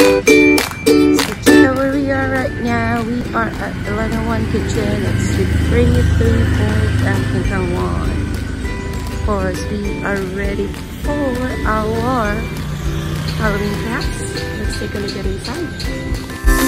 So check out where we are right now. We are at 101 Kitchen at Street 334 Downtown Taiwan. Of course, we are ready for our Halloween crafts. Let's take a look at inside.